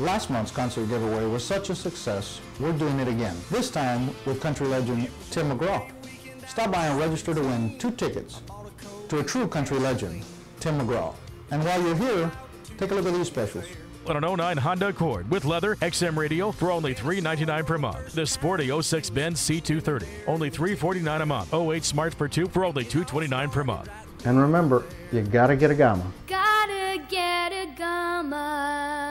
Last month's concert giveaway was such a success, we're doing it again. This time with country legend Tim McGraw. Stop by and register to win two tickets to a true country legend, Tim McGraw. And while you're here, take a look at these specials. On an 09 Honda Accord with leather, XM radio for only $399 per month. The sporty 06 Benz C230, only $349 a month. 08 Smart for 2 for only $229 per month. And remember, you gotta get a Gama. Gotta get a Gama.